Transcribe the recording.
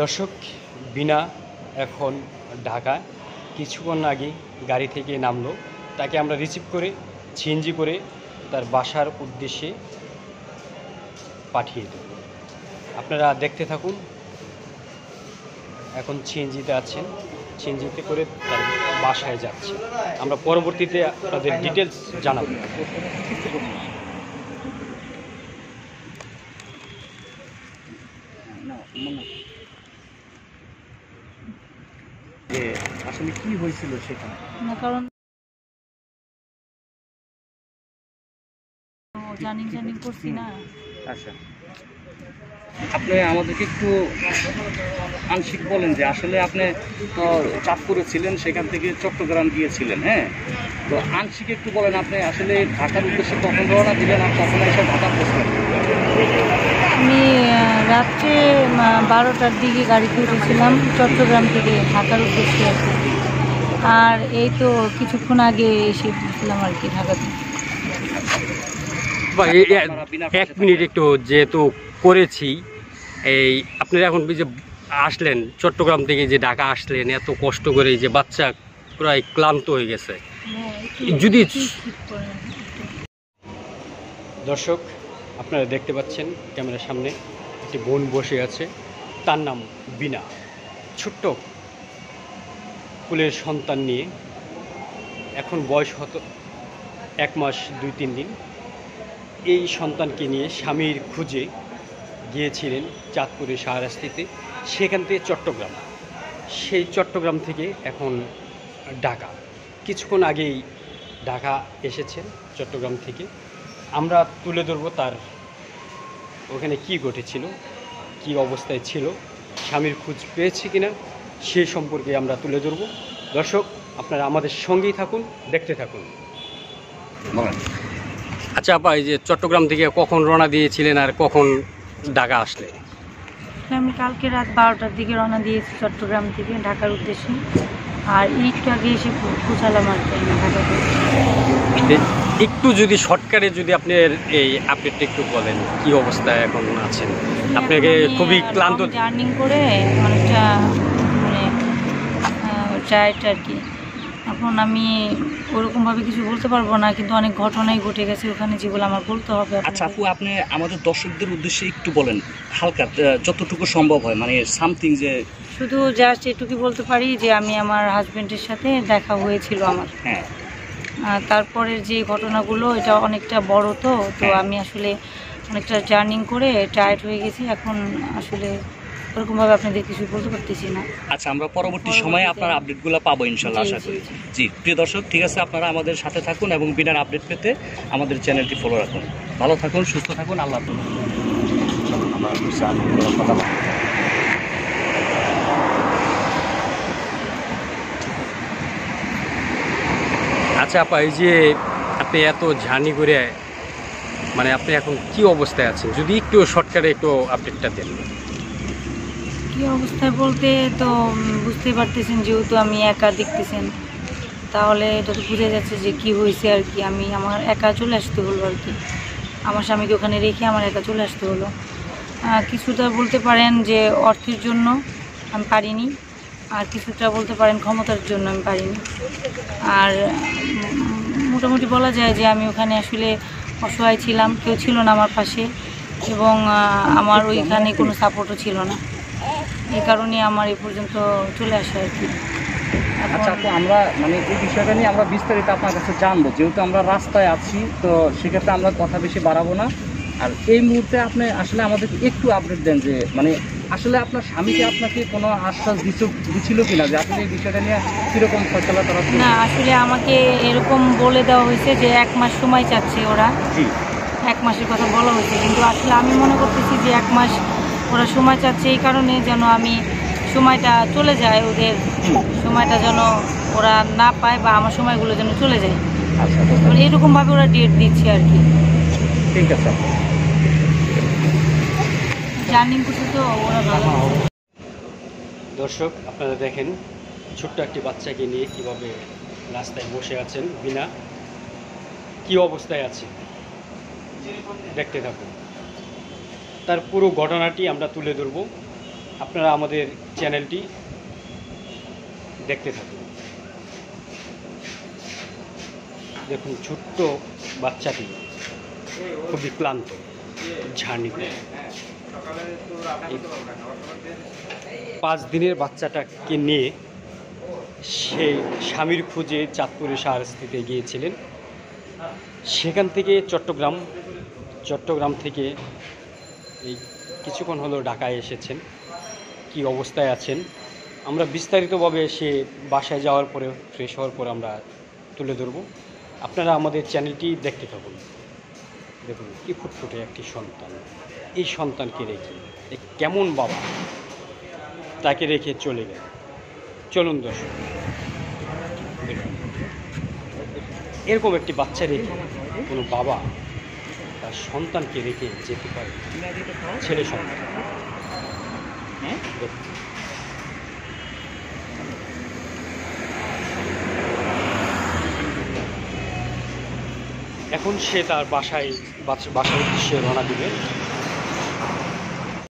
দর্শক, বিনা এখন ঢাকা কিছুক্ষণ আগে গাড়ি থেকে নামলো। তাকে আমরা রিসিভ করে সিএনজি করে তার বাসার উদ্দেশ্যে পাঠিয়ে দেব আপনারা দেখতে থাকুন। এখন সিএনজিতে আছেন। সিএনজিতে করে তার বাসায় যাচ্ছে। আমরা পরবর্তীতে আপনাদের ডিটেলস জানাব। যে আসলে কি হয়েছিল সেখানে? না কারণ জানি জানি করছি না। আচ্ছা। আপনি আমাদেরকে একটু আংশিক বলেন যে আসলে আপনি চাঁদপুরে ছিলেন সেখান থেকে চট্টগ্রাম গিয়েছিলেন হ্যাঁ? তো আংশিক একটু বলেন আপনি আসলে ঢাকার উদ্দেশ্যে কখন রওনা দিলেন আর কখন এসে ঢাকা পৌঁছলেন রাত্রে বারোটার দিকে গাড়িতে উঠেছিলাম চট্টগ্রাম থেকে ঢাকার উদ্দেশ্যে আর কি আর এই তো কিছুক্ষণ আগে এসে পৌঁছলাম আর কি ঢাকাতে এক মিনিট একটু যেহেতু করেছি এই আপনারা এখন যে আসলেন চট্টগ্রাম থেকে যে ঢাকা আসলেন এত কষ্ট করে যে বাচ্চা প্রায় ক্লান্ত হয়ে গেছে হ্যাঁ, যদি- একটু। দর্শক আপনারা দেখতে পাচ্ছেন ক্যামেরার সামনে একটি বোন বসে আছে, তার নাম বিনা। ছোট্ট কুলের সন্তান নিয়ে, এখন বয়স হতো এক মাস দুই তিন দিন। এই সন্তানকে নিয়ে স্বামীর খুঁজে গিয়েছিলেন চাঁদপুরের শাহরাস্তিতে, সেখান থেকে চট্টগ্রাম। সেই চট্টগ্রাম থেকে এখন ঢাকা। কিছুক্ষণ আগেই ঢাকা এসেছেন চট্টগ্রাম থেকে। আমরা তুলে ধরবো তার ওখানে কি ঘটেছিল? কি অবস্থায় ছিল? স্বামীর খোঁজ পেয়েছে কিনা? সে সম্পর্কে আমরা তুলে ধরবো। দর্শক আপনারা আমাদের সঙ্গেই থাকুন দেখতে থাকুন। আচ্ছা আপা এই যে চট্টগ্রাম থেকে কখন রওনা দিয়েছিলেন আর কখন ঢাকা আসলে? আমি কালকে রাত বারোটার দিকে রওনা দিয়েছি চট্টগ্রাম থেকে ঢাকার উদ্দেশ্যে। আর একটু আগে সে পৌঁছালাম আর কি একটু যদি শর্টকাটে যদি আপনি এই আপডেটটা একটু বলেন কি অবস্থায় এখন আছেন? আপনাকে খুবই ক্লান্ত জার্নিং করে অনেকটা মানে টায়ার্ড আর কি। এখন আমি ওরকমভাবে কিছু বলতে পারব না কিন্তু অনেক ঘটনাই ঘটে গেছে ওখানে যেগুলো আমার বলতে হবে আচ্ছা আপু আপনি আমাদের দর্শকদের উদ্দেশ্যে একটু বলেন হালকা যতটুকু সম্ভব হয় মানে সামথিং যে শুধু জাস্ট এটুকুই বলতে পারি যে আমি আমার হাজবেন্ডের সাথে দেখা হয়েছিল আমার। হ্যাঁ। আর তারপরের যে ঘটনাগুলো এটা অনেকটা বড় তো তো হ্যাঁ। আমি আসলে অনেকটা জার্নিং করে টায়ার্ড হয়ে গেছি। এখন আসলে ওরকমভাবে আপনাদের কিছু বলতে পারতেছি না। আচ্ছা আমরা পরবর্তী সময়ে আপনার আপডেটগুলো পাবো ইনশাল্লাহ আশা করি। জি। প্রিয় দর্শক ঠিক আছে আপনারা আমাদের সাথে থাকুন এবং বিনার আপডেট পেতে আমাদের চ্যানেলটি ফলো রাখুন। ভালো থাকুন সুস্থ থাকুন আল্লাহ হাফেজ। আচ্ছা আপা এই যে আপনি এত জার্নি করে মানে আপনি এখন কি অবস্থায় আছেন? যদি একটু শর্টকাটে একটু আপডেটটা দেন। কি অবস্থায় বলতে তো বুঝতেই পারতেছেন যেহেতু আমি একা দেখতেছেন। তাহলে এটা তো বোঝা যাচ্ছে যে কি হয়েছে আর কি। আমি আমার একা চলে আসতে হলো আর কি। আমার স্বামীকে ওখানে রেখে আমার একা চলে আসতে হলো। কিছুটা বলতে পারেন যে অর্থের জন্য আমি পারিনি। আর কিছুটা বলতে পারেন ক্ষমতার জন্য আমি পারিনি। আর মোটামুটি বলা যায় যে আমি ওখানে আসলে অসহায় ছিলাম। কেউ ছিল না আমার পাশে এবং আমার ওইখানে কোনো সাপোর্টও ছিল না। এই কারণে আমার এই পর্যন্ত চলে আসা আর কি। আচ্ছা আপু আমরা মানে এই বিষয়টা নিয়ে আমরা বিস্তারিত আপনার কাছে জানব। যেহেতু আমরা রাস্তায় আছি তো সেক্ষেত্রে আমরা কথা বেশি বাড়াবো না। আর এই মুহূর্তে আপনি আসলে আমাদের একটু আপডেট দেন যে মানে আসলে আপনার স্বামীকে আপনাকে কোনো আশ্বাস দিচ্ছিল কিনা যে আসলে এই বিষয়টা নিয়ে কীরকম ফয়সলা করা? না আসলে আমাকে এরকম বলে দেওয়া হয়েছে যে এক মাস সময় চাচ্ছে ওরা। জি। এক মাসের কথা বলা হয়েছে। কিন্তু আসলে আমি মনে করতেছি যে এক মাস ওরা সময় চাচ্ছে এই কারণে যেন আমি সময়টা চলে যায় ওদের সময়টা যেন ওরা না পায় বা আমার সময়গুলো যেন চলে যায়। আচ্ছা মানে এরকমভাবে ওরা ডেট দিচ্ছে আর কি। ঠিক আছে। জার্নিং তো ওরা ভালো দর্শক আপনারা দেখেন ছোট্ট একটি বাচ্চাকে নিয়ে কীভাবে রাস্তায় বসে আছেন বিনা। কি অবস্থায় আছে? দেখতে থাকুন। তার পুরো ঘটনাটি আমরা তুলে ধরব। আপনারা আমাদের চ্যানেলটি দেখতে থাকুন। দেখুন, ছোট্ট বাচ্চাটি খুবই ক্লান্ত ঝাড়নিতে এই পাঁচ দিনের বাচ্চাটাকে নিয়ে সেই স্বামীর খুঁজে চাঁদপুরে শাহরাস্তিতে গিয়েছিলেন। সেখান থেকে চট্টগ্রাম চট্টগ্রাম থেকে এই কিছুক্ষণ হলো ঢাকায় এসেছেন, কি অবস্থায় আছেন? আমরা বিস্তারিতভাবে সে বাসায় যাওয়ার পরে ফ্রেশ হওয়ার পর আমরা তুলে ধরব। আপনারা আমাদের চ্যানেলটি দেখতে থাকুন। দেখুন, কি ফুটফুটে একটি সন্তান। এই সন্তানকে রেখে কেমন বাবা? তাকে রেখে চলে গেল। চলুন দর্শক, দেখুন। এরকম একটি বাচ্চা রেখে কোনো বাবা তার সন্তানকে রেখে যেতে পারে। ছেলে সন্তান। এখন সে তার বাসায় বাসায় বাসার উদ্দেশ্যে রওনা দিবে।